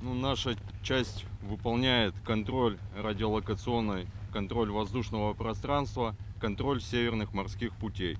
Ну, наша часть выполняет контроль радиолокационный, контроль воздушного пространства, контроль северных морских путей.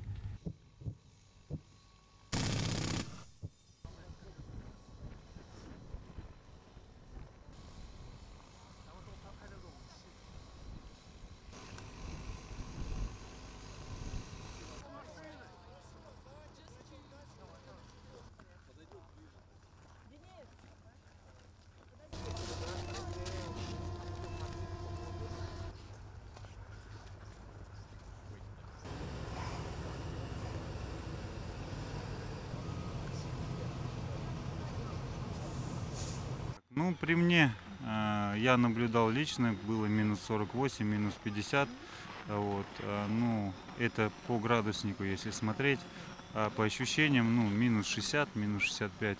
Ну, при мне э, я наблюдал лично, было минус 48, минус 50. Вот, э, ну, это по градуснику, если смотреть. А по ощущениям, ну, минус 60, минус 65.